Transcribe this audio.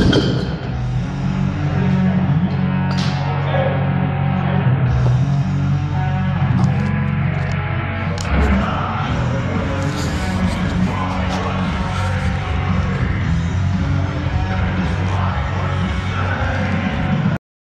you